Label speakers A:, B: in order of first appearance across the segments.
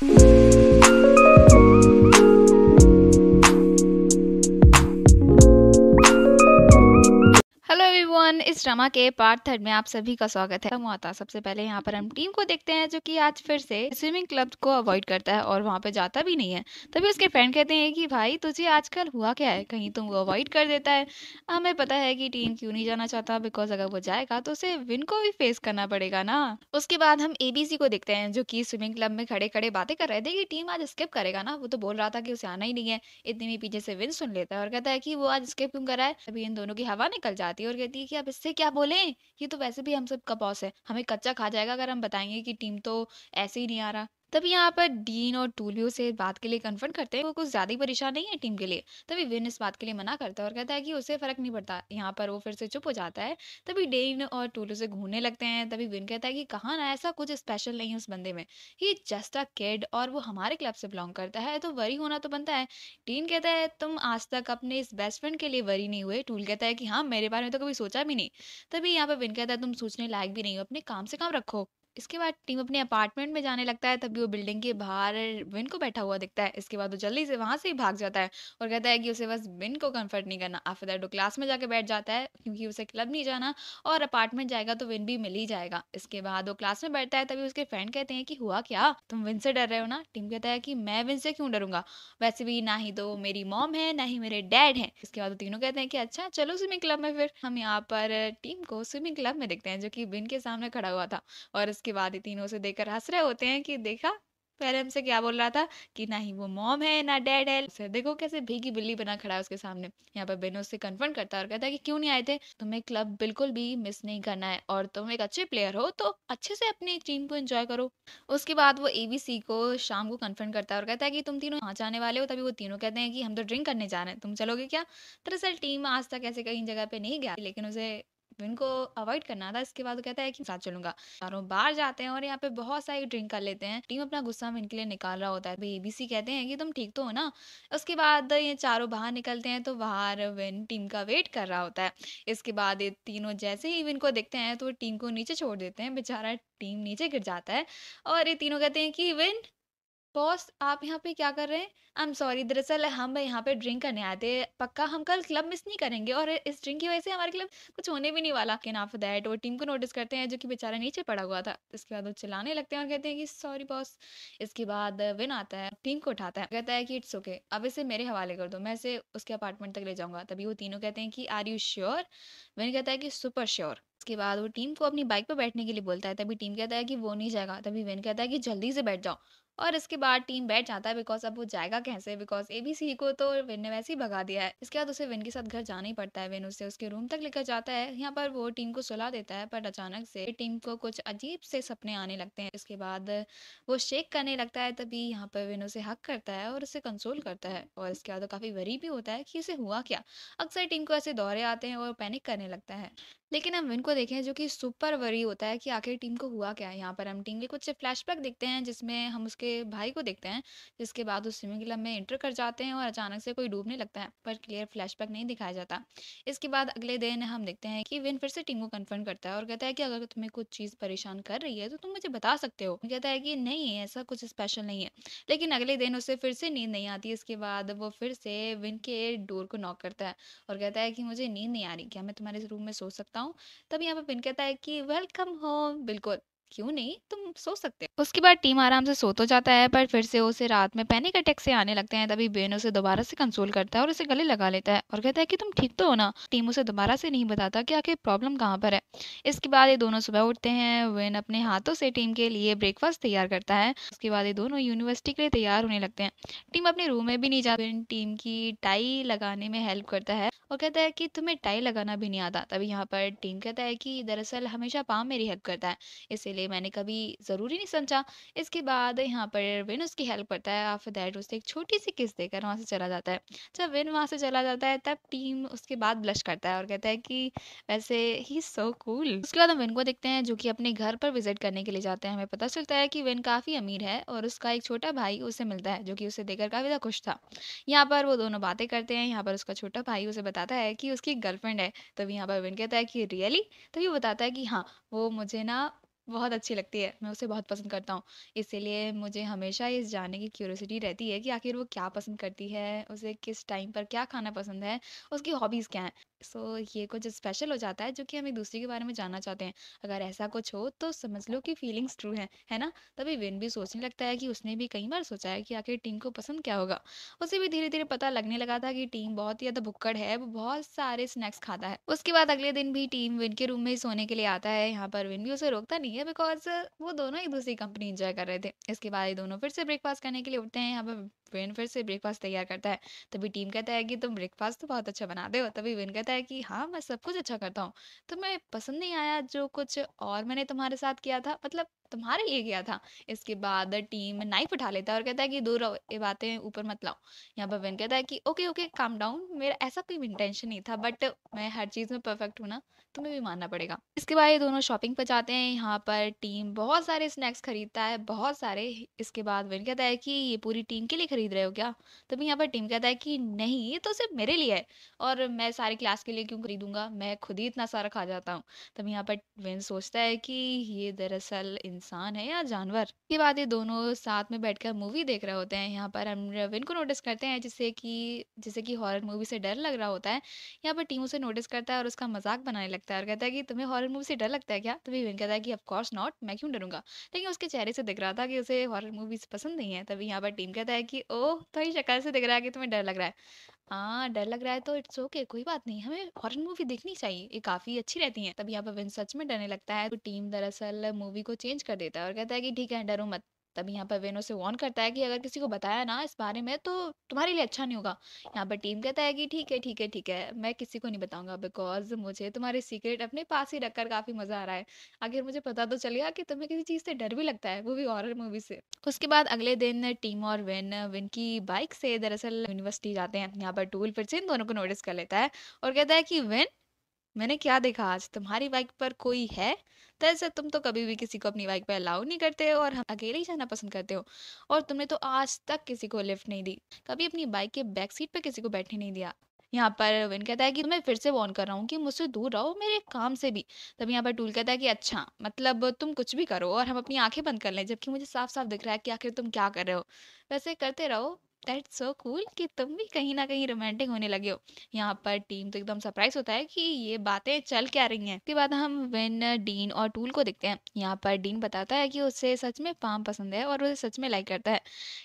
A: Thank you. इस drama के part third में आप सभी का स्वागत है। मुआता सबसे पहले यहाँ पर हम टीम को देखते हैं, जो कि आज फिर से स्विमिंग क्लब को अवॉइड करता है और वहाँ पे जाता भी नहीं है। तभी उसके फ्रेंड कहते हैं कि, भाई, तुझे आजकल हुआ क्या है? कहीं तुम वो अवॉइड कर देता है। हमें पता है कि टीम क्यों नहीं जाना चाहता, बिकॉज़ अगर वो जाएगा तो उसे विन को भी फेस करना पड़ेगा ना। उसके बाद हम एबीसी को देखते हैं, जो की स्विमिंग क्लब में खड़े खड़े बातें कर रहे थे कि टीम आज स्किप करेगा ना। वो तो बोल रहा था कि उसे आना ही नहीं है। इतने में पीछे से विन सुन लेता है और कहता है कि वो आज स्किप क्यों कर है? तभी इन दोनों की हवा निकल जाती है और कहती है कि अब इससे क्या बोले? ये तो वैसे भी हम सब का बॉस है। हमें कच्चा खा जाएगा अगर हम बताएँगे कि टीम तो ऐसे ही नहीं आ रहा। तभी यहाँ पर डीन और टूलियो से बात के लिए कन्फर्ट करते हैं। वो कुछ ज़्यादा ही परेशान नहीं है टीम के लिए। तभी विन इस बात के लिए मना करता है और कहता है कि उसे फ़र्क नहीं पड़ता। यहाँ पर वो फिर से चुप हो जाता है। तभी डेन और टूलियो से घूमने लगते हैं। तभी विन कहता है कि कहा ना, ऐसा कुछ स्पेशल नहीं है उस बंदे में। ही जस्ट अ किड और वो हमारे क्लब से बिलोंग करता है। तो वरी होना तो बनता है। डीन कहता है, तुम आज तक अपने इस बेस्ट फ्रेंड के लिए वरी नहीं हुए। टूल कहता है कि हाँ मेरे बारे में तो कभी सोचा भी नहीं। तभी यहाँ पर विन कहता है, तुम सोचने लायक भी नहीं हो। अपने काम से काम रखो। इसके बाद टीम अपने अपार्टमेंट में जाने लगता है, तभी वो बिल्डिंग के बाहर विन को बैठा हुआ दिखता है। इसके बाद वो जल्दी से वहाँ से ही भाग जाता है और कहता है कि उसे बस विन को कंफर्ट नहीं करना। आफ्टर दैट वो क्लास में जाके बैठ जाता है, क्योंकि उसे क्लब नहीं जाना और अपार्टमेंट जाएगा तो विन भी मिल ही जाएगा। इसके बाद वो क्लास में बैठता है, तभी उसके फ्रेंड कहते हैं कि, हुआ क्या? तुम विन से डर रहे हो ना? टीम कहता है कि, मैं विन से क्यों डरूँगा? वैसे भी ना ही तो मेरी मॉम है, ना ही मेरे डैड है। इसके बाद वो तीनों कहते हैं कि अच्छा चलो स्विमिंग क्लब में फिर हम यहाँ पर टीम को स्विमिंग क्लब में देखते हैं, जो कि विन के सामने खड़ा हुआ था। और इसके बाद ही तीनों से देकर हंस रहे होते हैं कि देखा, पहले हमसे क्या बोल रहा था कि ना ही वो मॉम है, ना डैड है। उसे देखो कैसे भीगी बिल्ली बना खड़ा है उसके सामने। यहाँ पर बेनो उससे कन्फर्म करता है और कहता है कि क्यों नहीं आए थे? तुम्हें क्लब बिल्कुल भी मिस नहीं करना है और तुम एक अच्छे प्लेयर हो तो अच्छे से अपनी टीम को एंजॉय करो। उसके बाद वो एबीसी को शाम को कन्फर्म करता है और कहता है कि तुम तीनों यहाँ जाने वाले हो, तभी वो तीनों कहते हैं कि हम तो ड्रिंक करने जा रहे हैं। तुम चलोगे क्या? दरअसल टीम आज तक ऐसे कहीं जगह पे नहीं गया, लेकिन उसे विन को अवॉइड करना था। इसके बाद वो कहता है कि साथ चलूँगा। चारों बाहर जाते हैं और यहाँ पे बहुत सारी ड्रिंक कर लेते हैं। टीम अपना गुस्सा विन के लिए निकाल रहा होता है। भाई एबीसी कहते हैं कि तुम ठीक तो हो ना? उसके बाद ये चारों बाहर निकलते हैं तो बाहर विन टीम का वेट कर रहा होता है। इसके बाद ये तीनों जैसे ही विन को देखते हैं तो टीम को नीचे छोड़ देते हैं। बेचारा टीम नीचे गिर जाता है। और ये तीनों कहते हैं कि विन बॉस आप यहाँ पे क्या कर रहे हैं? आई एम सॉरी दरअसल हम यहाँ पे ड्रिंक करने आए थे, पक्का हम कल क्लब मिस नहीं करेंगे और इस ड्रिंक की वजह से हमारे क्लब कुछ होने भी नहीं वाला। लेकिन आफ्टर दैट वो टीम को नोटिस करते हैं जो कि बेचारा नीचे पड़ा हुआ था। इसके बाद वो चिल्लाने लगते हैं और कहते हैं कि सॉरी बॉस इसके बाद विन आता है टीम को उठाता है। कहता है कि इट्स ओके अब इसे मेरे हवाले कर दो। मैं इसे उसके अपार्टमेंट तक ले जाऊँगा। तभी वो तीनों कहते हैं कि आर यू श्योर विन कहता है कि सुपर श्योर उसके बाद वो टीम को अपनी बाइक पर बैठने के लिए बोलता है। तभी टीम कहता है कि, वो नहीं जाएगा। तभी विन कहता है कि, जल्दी से बैठ जाओ। और इसके बाद टीम बैठ जाता है बिकॉज़ अब वो जाएगा कैसे? बिकॉज़ एबीसी को तो विन ने वैसे ही भगा दिया है। इसके बाद उसे विन के साथ घर जाना ही पड़ता है। विन उसे उसके रूम तक लेकर जाता है। यहाँ पर वो टीम को सुला देता है, पर अचानक से टीम को कुछ अजीब से सपने आने लगते हैं। इसके बाद वो शेक करने लगता है, तभी यहाँ पर विन उसे हक करता है और उसे कंसोल करता है। और इसके बाद काफ़ी वरी भी होता है कि इसे हुआ क्या? अक्सर टीम को ऐसे दौरे आते हैं और पैनिक करने लगता है। लेकिन हम विन को देखें जो कि सुपर वरी होता है कि आखिर टीम को हुआ क्या? यहाँ पर हम टीम के कुछ फ्लैशबैक देखते हैं जिसमें हम उसके भाई को देखते हैं, जिसके बाद उस स्विमिंग क्लब में एंटर कर जाते हैं और अचानक से कोई डूबने लगता है, पर क्लियर फ्लैशबैक नहीं दिखाया जाता। इसके बाद अगले दिन हम देखते हैं कि विन फिर से टीम को कन्फर्म करता है और कहता है कि अगर तुम्हें कुछ चीज़ परेशान कर रही है तो तुम मुझे बता सकते हो। कहता है कि नहीं, ऐसा कुछ स्पेशल नहीं है। लेकिन अगले दिन उसे फिर से नींद नहीं आती। इसके बाद वो फिर से विन के डोर को नॉक करता है और कहता है कि मुझे नींद नहीं आ रही, क्या मैं तुम्हारे रूम में सो सकता हूँ? तब यहाँ पे पिन कहता है कि वेलकम होम बिल्कुल। क्यों नहीं? तुम सो सकते हो। उसके बाद टीम आराम से सो तो जाता है, पर फिर से उसे रात में पैनिक अटैक से आने लगते हैं, तभी बेन उसे दोबारा से कंसोल करता है और उसे गले लगा लेता है और कहता है कि तुम ठीक तो हो ना? टीम उसे दोबारा से नहीं बताता कि आखिर प्रॉब्लम कहाँ पर है। इसके बाद ये दोनों सुबह उठते हैं, वेन अपने हाथों से टीम के लिए ब्रेकफास्ट तैयार करता है। उसके बाद ये दोनों यूनिवर्सिटी के लिए तैयार होने लगते हैं। टीम अपने रूम में भी नहीं जाती टीम की टाई लगाने में हेल्प करता है और कहता है कि तुम्हें टाई लगाना भी नहीं आता। तभी यहाँ पर टीम कहता है कि दरअसल हमेशा पाम मेरी हेल्प करता है। इसीलिए मैंने कभी ज़रूरी नहीं समझा। इसके बाद यहाँ पर विन उसकी हेल्प करता है, आफ्टर दैट उसे एक छोटी सी किस देकर वहाँ से चला जाता है। जब विन वहाँ से चला जाता है, तब टीम उसके बाद ब्लश करता है और कहता है कि वैसे ही सो कूल। उसके बाद हम विन को देखते हैं जो कि अपने घर पर विज़िट करने के लिए जाते हैं। हमें पता चलता है कि विन काफ़ी अमीर है और उसका एक छोटा भाई उसे मिलता है जो कि उसे देखकर काफ़ी ज़्यादा खुश था। यहाँ पर वो दोनों बातें करते हैं। यहाँ पर उसका छोटा भाई उसे बताता है कि उसकी गर्लफ्रेंड है। तभी यहाँ पर विन कहता है कि रियली? तभी वो बताता है कि हाँ वो मुझे ना बहुत अच्छी लगती है, मैं उसे बहुत पसंद करता हूँ। इसीलिए मुझे हमेशा इस जानने की क्यूरियोसिटी रहती है कि आखिर वो क्या पसंद करती है, उसे किस टाइम पर क्या खाना पसंद है, उसकी हॉबीज़ क्या हैं। सो so, ये कुछ स्पेशल हो जाता है जो कि हम एक-दूसरे के बारे में जानना चाहते हैं। अगर ऐसा कुछ हो तो समझ लो कि फीलिंग्स ट्रू हैं, है ना? तभी विन भी सोचने लगता है कि उसने भी कई बार सोचा है कि आखिर टीम को पसंद क्या होगा। उसे भी धीरे-धीरे पता लगने लगा था कि टीम बहुत ही ज़्यादा भुक्कड़ है, वो बहुत सारे स्नैक्स खाता है। उसके बाद अगले दिन भी टीम विन के रूम में ही सोने के लिए आता है। यहाँ पर विन भी उसे रोकता नहीं है बिकॉज़ वो दोनों एक दूसरी कंपनी इंजॉय कर रहे थे। इसके बाद ये दोनों फिर से ब्रेकफ़ास्ट करने के लिए उठते हैं। यहाँ पर विन फिर से ब्रेकफ़ास्ट तैयार करता है। तभी टीम कहता है कि तुम ब्रेकफ़ास्ट तो बहुत अच्छा बनाते हो। तभी विन कहता है कि हाँ, मैं सब कुछ अच्छा करता हूँ। तुम्हें पसंद नहीं आया जो कुछ और मैंने तुम्हारे साथ किया था मतलब तुम्हारे लिए किया था। इसके बाद टीम नाइफ़ उठा लेता है और कहता है कि दूर ये बातें ऊपर मत लाओ। यहाँ पर कहता है कि ओके, ओके काम डाउन मेरा ऐसा कोई इंटेंशन नहीं था बट मैं हर चीज़ में परफ़ेक्ट हूँ ना, तुम्हें भी मानना पड़ेगा। इसके बाद ये दोनों शॉपिंग पे जाते हैं। यहाँ पर टीम बहुत सारे स्नैक्स खरीदता है, बहुत सारे। इसके बाद वेन कहता है कि ये पूरी टीम के लिए खरीद रहे हो क्या? तभी यहाँ पर टीम कहता है कि नहीं, ये तो सिर्फ़ मेरे लिए है और मैं सारी क्लास के लिए क्यों खरीदूँगा मैं खुद ही इतना सारा खा जाता हूँ। तभी यहाँ पर विन सोचता है कि ये दरअसल इंसान है या जानवर? इसके बाद ये दोनों साथ में बैठकर मूवी देख रहे होते हैं। यहाँ पर हम विन को नोटिस करते हैं जिससे कि जिसे कि हॉरर मूवी से डर लग रहा होता है। यहाँ पर टीम उसे नोटिस करता है और उसका मज़ाक बनाने लगता है और कहता है कि तुम्हें हॉरर मूवी से डर लगता है क्या? तभी विन कहता है कि ऑफ़ कोर्स नॉट मैं क्यों डरूँगा? लेकिन उसके चेहरे से दिख रहा था कि उसे हॉरर मूवीज़ पसंद नहीं है। तभी यहाँ पर टीम कहता है कि ओह! तुम्हारी शक्ल से दिख रहा है कि तुम्हें डर लग रहा है। हाँ, डर लग रहा है तो इट्स ओके कोई बात नहीं, हमें हॉरर मूवी देखनी चाहिए, ये काफ़ी अच्छी रहती है तभी यहाँ पर विन सच में डरने लगता है तो टीम दरअसल मूवी को चेंज कर देता है और कहता है कि ठीक है, डरो मत। तभी यहाँ पर विन उसे वार्न करता है कि अगर किसी को बताया ना इस बारे में तो तुम्हारे लिए अच्छा नहीं होगा। यहाँ पर टीम कहता है कि ठीक है, ठीक है, ठीक है, मैं किसी को नहीं बताऊँगा बिकॉज़ मुझे तुम्हारे सीक्रेट अपने पास ही रखकर काफ़ी मज़ा आ रहा है। आखिर मुझे पता तो चल गया कि तुम्हें किसी चीज़ से डर भी लगता है, वो भी हॉरर मूवी से। उसके बाद अगले दिन टीम और विन विन की बाइक से दरअसल यूनिवर्सिटी जाते हैं। यहाँ पर टूल फिर से इन दोनों को नोटिस कर लेता है और कहता है कि विन मैंने क्या देखा, आज तुम्हारी बाइक पर कोई है? दरअसल तुम तो कभी भी किसी को अपनी बाइक पर अलाउ नहीं करते हो और हम अकेले ही जाना पसंद करते हो और तुमने तो आज तक किसी को लिफ्ट नहीं दी। कभी अपनी बाइक के बैक सीट पर किसी को बैठने नहीं दिया। यहाँ पर विन कहता है कि मैं फिर से वार्न कर रहा हूँ कि मुझसे दूर रहो मेरे काम से भी। तभी यहाँ पर टूल कहता है कि अच्छा मतलब तुम कुछ भी करो और हम अपनी आँखें बंद कर लें, जबकि मुझे साफ-साफ दिख रहा है कि आखिर तुम क्या कर रहे हो। वैसे करते रहो दैट्स सो कूल कि तुम भी कहीं ना कहीं रोमांटिक होने लगे हो। यहाँ पर टीम तो एकदम सरप्राइज़ होता है कि ये बातें चल क्या रही हैं। उसके बाद हम विन, डीन और टूल को देखते हैं। यहाँ पर डीन बताता है कि उसे सच में पाम पसंद है और उसे सच में लाइक करता है।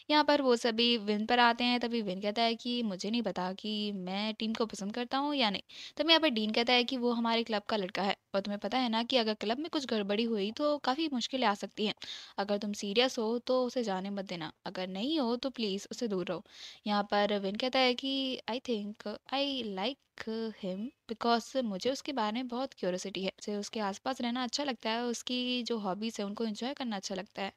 A: यहाँ पर वो सभी विन पर आते हैं तभी विन कहता है कि मुझे नहीं पता कि मैं टीम को पसंद करता हूँ या नहीं। तब यहाँ पर डीन कहता है कि वो हमारे क्लब का लड़का है और तुम्हें पता है ना कि अगर क्लब में कुछ गड़बड़ी हुई तो काफ़ी मुश्किलें आ सकती हैं। अगर तुम सीरियस हो तो उसे जाने मत देना, अगर नहीं हो तो प्लीज़ उसे दूर रहो। यहाँ पर विन कहता है कि I think I like him because मुझे उसके बारे में बहुत क्यूरोसिटी है। मुझे उसके आस-पास रहना अच्छा लगता है, उसकी जो हॉबीज़ है उनको एन्जॉय करना अच्छा लगता है।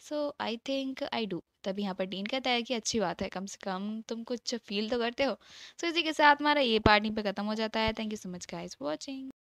A: So I think I do. तभी यहाँ पर डीन कहता है कि अच्छी बात है, कम से कम तुम कुछ फ़ील तो करते हो। सो so, इसी के साथ हमारा ये पार्ट पे खत्म हो जाता है। Thank you so much guys watching.